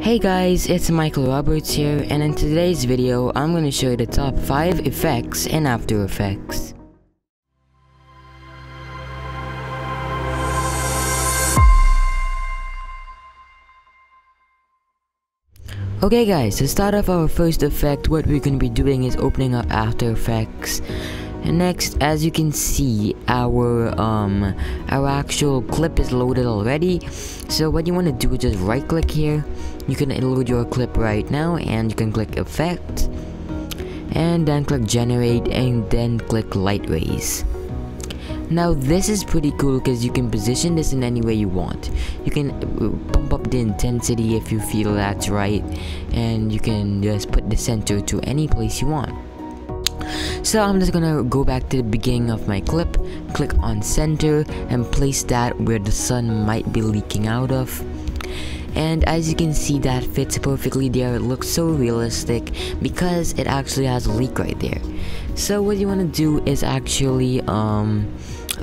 Hey guys, it's Michael Roberts here, and in today's video, I'm going to show you the top 5 effects in After Effects. Okay guys, to start off our first effect, what we're going to be doing is opening up After Effects. And next, as you can see, our um our actual clip is loaded already. So what you want to do is just right click here. You can load your clip right now and you can click effect and then click generate and then click light rays. Now this is pretty cool because you can position this in any way you want. You can uh, pump up the intensity if you feel that's right and you can just put the center to any place you want. So I'm just gonna go back to the beginning of my clip, click on center and place that where the sun might be leaking out of. And as you can see that fits perfectly there, it looks so realistic because it actually has a leak right there. So what you wanna do is actually um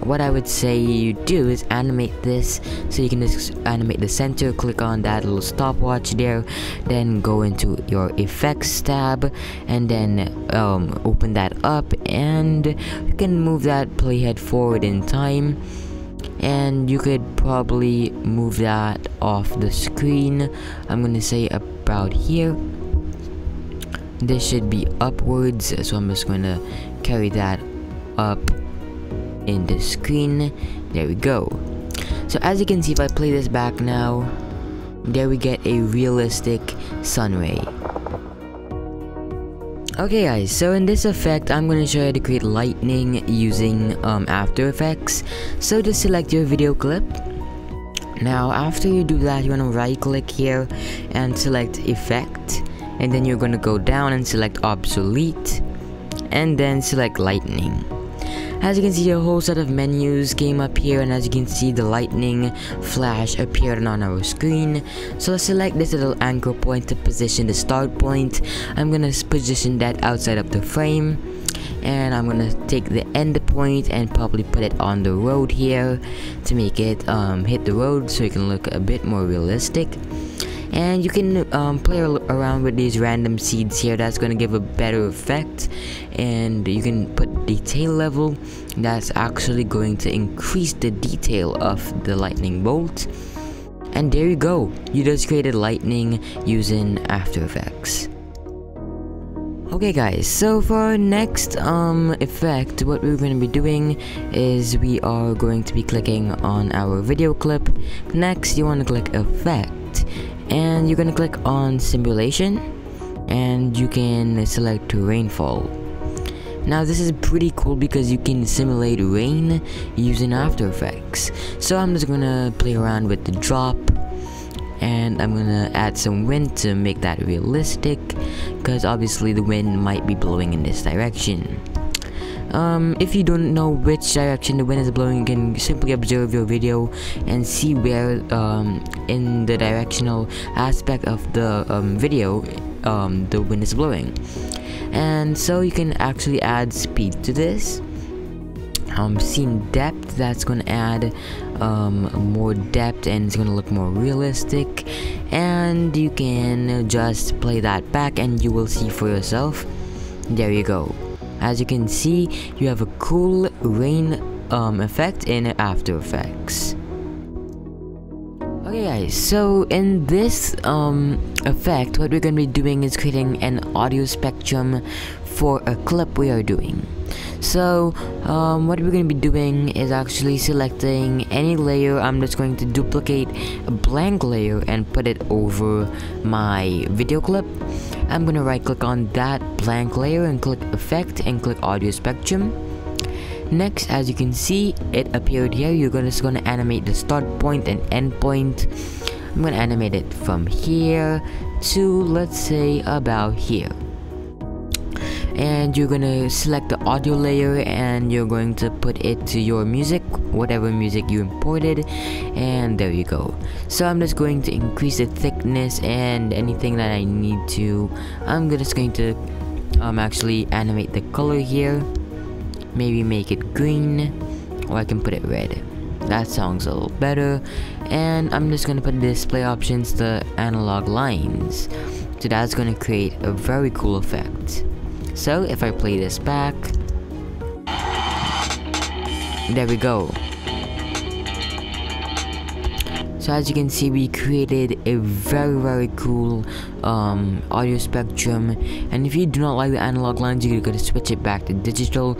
what I would say you do is animate this. So you can just animate the center click on that little stopwatch there then go into your effects tab and then um, open that up and you can move that playhead forward in time. And you could probably move that off the screen I'm gonna say about here. This should be upwards so I'm just gonna carry that up in the screen there we go so as you can see if I play this back now there we get a realistic sun ray Okay guys, so in this effect, I'm going to show you how to create lightning using um, After Effects. So just select your video clip. Now after you do that, you want to right click here and select Effect. And then you're going to go down and select Obsolete. And then select Lightning. As you can see, a whole set of menus came up here and as you can see, the lightning flash appeared on our screen. So let's select this little anchor point to position the start point. I'm gonna position that outside of the frame and I'm gonna take the end point and probably put it on the road here to make it um, hit the road so it can look a bit more realistic and you can um, play around with these random seeds here that's going to give a better effect. And you can put detail level that's actually going to increase the detail of the lightning bolt. And there you go. You just created lightning using after effects. Okay guys, so for our next um, effect, what we're going to be doing is we are going to be clicking on our video clip. Next, you want to click effect and you're gonna click on simulation and you can select rainfall. Now this is pretty cool because you can simulate rain using After Effects. So I'm just gonna play around with the drop and I'm gonna add some wind to make that realistic because obviously the wind might be blowing in this direction um, if you don't know which direction the wind is blowing, you can simply observe your video and see where um, in the directional aspect of the um, video um, the wind is blowing. And so you can actually add speed to this. Um, scene depth that's going to add um, more depth and it's going to look more realistic and you can just play that back and you will see for yourself there you go as you can see, you have a cool rain um, effect in After Effects. Okay guys, so in this um, effect, what we're going to be doing is creating an audio spectrum for a clip we are doing. So um, what we're going to be doing is actually selecting any layer. I'm just going to duplicate a blank layer and put it over my video clip. I'm to right click on that blank layer and click effect and click audio spectrum. Next, as you can see, it appeared here. You're gonna, just gonna animate the start point and end point. I'm gonna animate it from here to, let's say, about here and you're gonna select the audio layer and you're going to put it to your music whatever music you imported. And there you go. So I'm just going to increase the thickness and anything that I need to I'm just going to um, actually animate the color here. Maybe make it green or I can put it red. That sounds a little better. And I'm just gonna put display options to analog lines. So that's gonna create a very cool effect so if I play this back there we go. So as you can see we created a very very cool um, audio spectrum. And if you do not like the analog lines you're gonna switch it back to digital.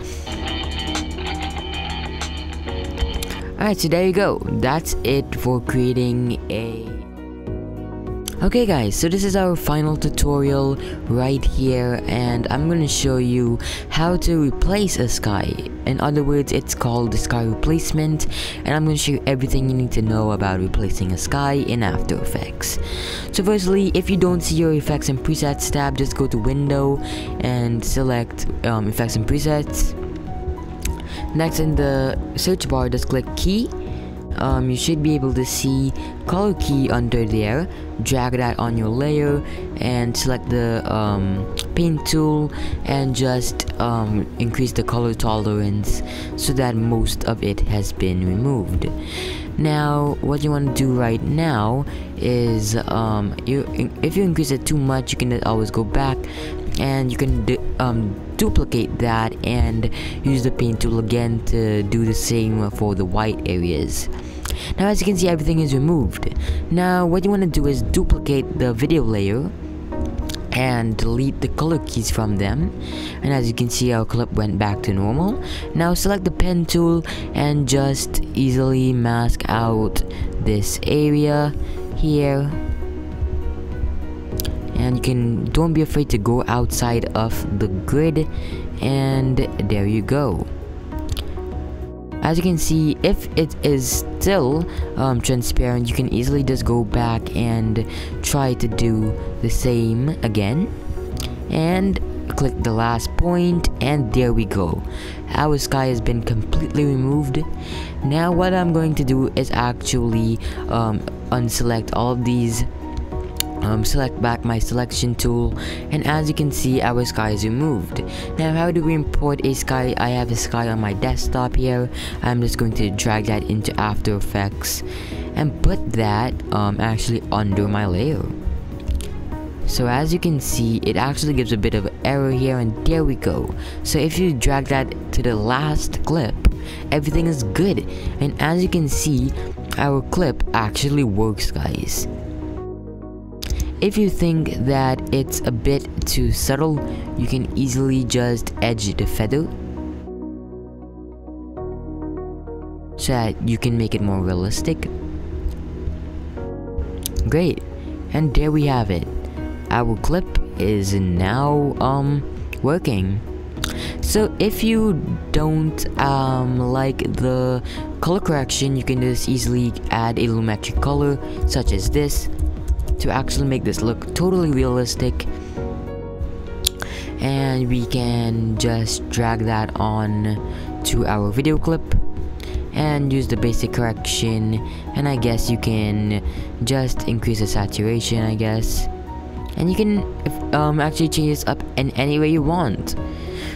Alright, so there you go. That's it for creating a... Okay guys, so this is our final tutorial right here and I'm gonna show you how to replace a sky. In other words, it's called the sky replacement and I'm gonna show you everything you need to know about replacing a sky in After Effects. So firstly, if you don't see your effects and presets tab, just go to window and select um, effects and presets Next in the search bar just click key. Um, you should be able to see color key under there. Drag that on your layer and select the um, paint tool and just um, increase the color tolerance so that most of it has been removed. Now, what you want to do right now is um, you if you increase it too much, you can always go back and you can um, duplicate that and use the paint tool again to do the same for the white areas now as you can see everything is removed. Now what you want to do is duplicate the video layer and delete the color keys from them. And as you can see our clip went back to normal. Now select the pen tool and just easily mask out this area here. And you can don't be afraid to go outside of the grid. And there you go as you can see if it is still um, transparent you can easily just go back and try to do the same again. And click the last point and there we go. Our sky has been completely removed. Now what I'm going to do is actually um, unselect all of these um, select back my selection tool and as you can see our sky is removed. Now how do we import a sky? I have a sky on my desktop here. I'm just going to drag that into After Effects and put that um, actually under my layer. So as you can see it actually gives a bit of error here and there we go. So if you drag that to the last clip everything is good. And as you can see our clip actually works guys if you think that it's a bit too subtle, you can easily just edge the feather so that you can make it more realistic. Great, and there we have it. Our clip is now um working. So if you don't um, like the color correction, you can just easily add a Lumetri color such as this to actually make this look totally realistic. And we can just drag that on to our video clip and use the basic correction. And I guess you can just increase the saturation I guess. And you can um, actually change this up in any way you want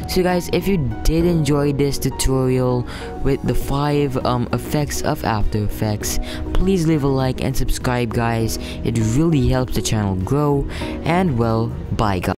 so guys if you did enjoy this tutorial with the five um, effects of after effects please leave a like and subscribe guys. It really helps the channel grow. And well bye guys